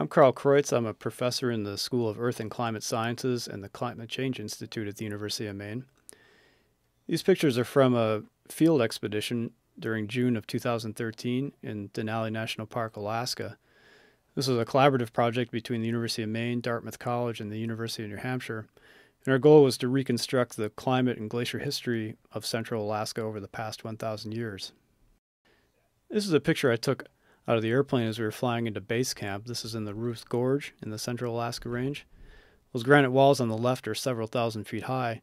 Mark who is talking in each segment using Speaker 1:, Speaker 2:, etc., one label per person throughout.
Speaker 1: I'm Karl Kreutz. I'm a professor in the School of Earth and Climate Sciences and the Climate Change Institute at the University of Maine. These pictures are from a field expedition during June of 2013 in Denali National Park, Alaska. This was a collaborative project between the University of Maine, Dartmouth College, and the University of New Hampshire. And our goal was to reconstruct the climate and glacier history of central Alaska over the past 1,000 years. This is a picture I took out of the airplane as we were flying into base camp. This is in the Ruth Gorge in the central Alaska Range. Those granite walls on the left are several thousand feet high,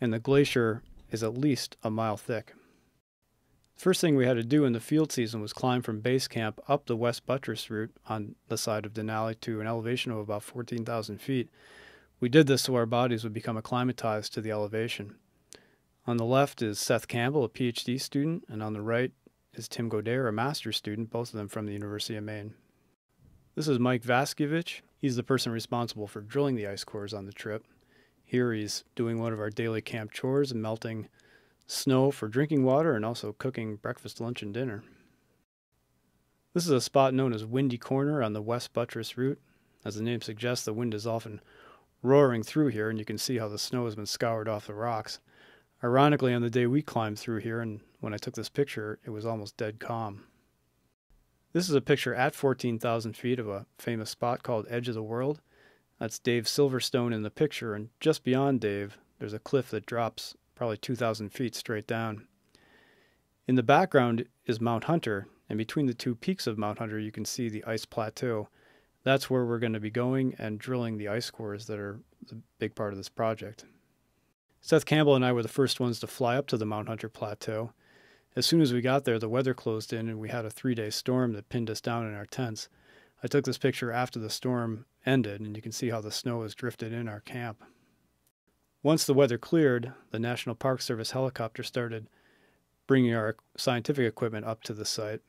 Speaker 1: and the glacier is at least a mile thick. The first thing we had to do in the field season was climb from base camp up the west buttress route on the side of Denali to an elevation of about 14,000 feet. We did this so our bodies would become acclimatized to the elevation. On the left is Seth Campbell, a PhD student, and on the right is Tim Godair, a master's student, both of them from the University of Maine. This is Mike Waszkiewicz. He's the person responsible for drilling the ice cores on the trip. Here he's doing one of our daily camp chores and melting snow for drinking water and also cooking breakfast, lunch, and dinner. This is a spot known as Windy Corner on the West Buttress route. As the name suggests, the wind is often roaring through here, and you can see how the snow has been scoured off the rocks. Ironically, on the day we climbed through here, and when I took this picture, it was almost dead calm. This is a picture at 14,000 feet of a famous spot called Edge of the World. That's Dave Silverstone in the picture, and just beyond Dave, there's a cliff that drops probably 2,000 feet straight down. In the background is Mount Hunter, and between the two peaks of Mount Hunter, you can see the ice plateau. That's where we're going to be going and drilling the ice cores that are the big part of this project. Seth Campbell and I were the first ones to fly up to the Mount Hunter Plateau. As soon as we got there, the weather closed in and we had a three day storm that pinned us down in our tents. I took this picture after the storm ended, and you can see how the snow has drifted in our camp. Once the weather cleared, the National Park Service helicopter started bringing our scientific equipment up to the site.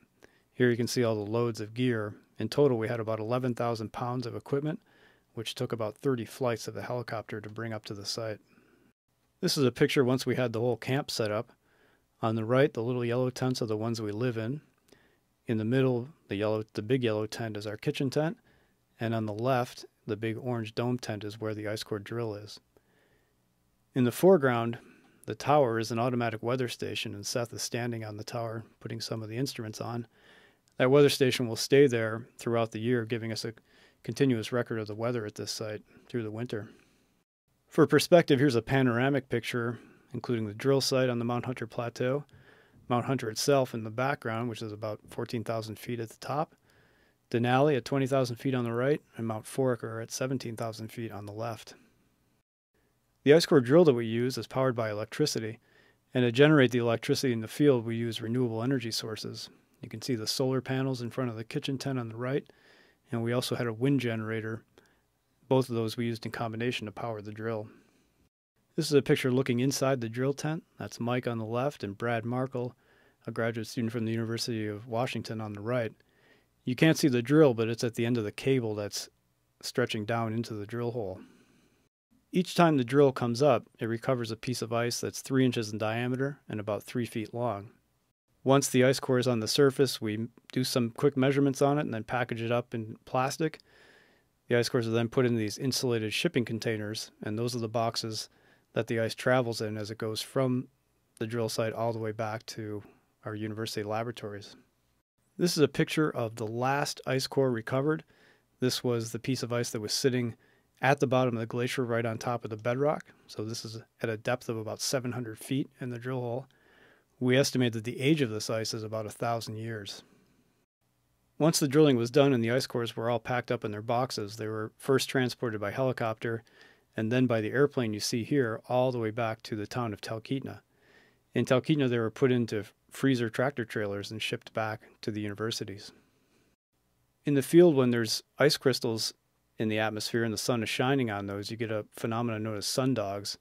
Speaker 1: Here you can see all the loads of gear. In total, we had about 11,000 pounds of equipment, which took about 30 flights of the helicopter to bring up to the site. This is a picture once we had the whole camp set up. On the right, the little yellow tents are the ones we live in. In the middle, the yellow, the big yellow tent is our kitchen tent, and on the left, the big orange dome tent is where the ice core drill is. In the foreground, the tower is an automatic weather station, and Seth is standing on the tower putting some of the instruments on. That weather station will stay there throughout the year, giving us a continuous record of the weather at this site through the winter. For perspective, here's a panoramic picture, including the drill site on the Mount Hunter Plateau, Mount Hunter itself in the background, which is about 14,000 feet at the top, Denali at 20,000 feet on the right, and Mount Foraker at 17,000 feet on the left. The ice core drill that we use is powered by electricity, and to generate the electricity in the field, we use renewable energy sources. You can see the solar panels in front of the kitchen tent on the right, and we also had a wind generator. Both of those we used in combination to power the drill. This is a picture looking inside the drill tent. That's Mike on the left and Brad Markle, a graduate student from the University of Washington on the right. You can't see the drill, but it's at the end of the cable that's stretching down into the drill hole. Each time the drill comes up, it recovers a piece of ice that's 3 inches in diameter and about 3 feet long. Once the ice core is on the surface, we do some quick measurements on it and then package it up in plastic. The ice cores are then put in these insulated shipping containers, and those are the boxes that the ice travels in as it goes from the drill site all the way back to our university laboratories. This is a picture of the last ice core recovered. This was the piece of ice that was sitting at the bottom of the glacier right on top of the bedrock. So this is at a depth of about 700 feet in the drill hole. We estimate that the age of this ice is about a thousand years. Once the drilling was done and the ice cores were all packed up in their boxes, they were first transported by helicopter and then by the airplane you see here all the way back to the town of Talkeetna. In Talkeetna, they were put into freezer tractor trailers and shipped back to the universities. In the field, when there's ice crystals in the atmosphere and the sun is shining on those, you get a phenomenon known as sundogs.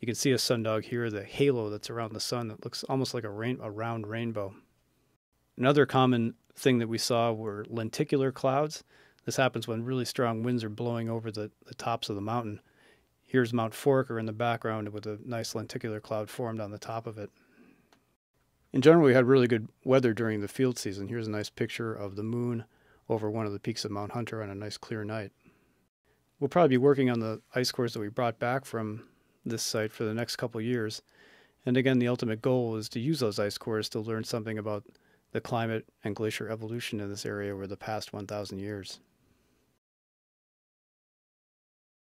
Speaker 1: You can see a sundog here, the halo that's around the sun that looks almost like a, rain, a round rainbow. Another common thing that we saw were lenticular clouds. This happens when really strong winds are blowing over the, the tops of the mountain. Here's Mount Foraker in the background with a nice lenticular cloud formed on the top of it. In general, we had really good weather during the field season. Here's a nice picture of the moon over one of the peaks of Mount Hunter on a nice clear night. We'll probably be working on the ice cores that we brought back from this site for the next couple years. And again, the ultimate goal is to use those ice cores to learn something about the climate and glacier evolution in this area over the past 1,000 years.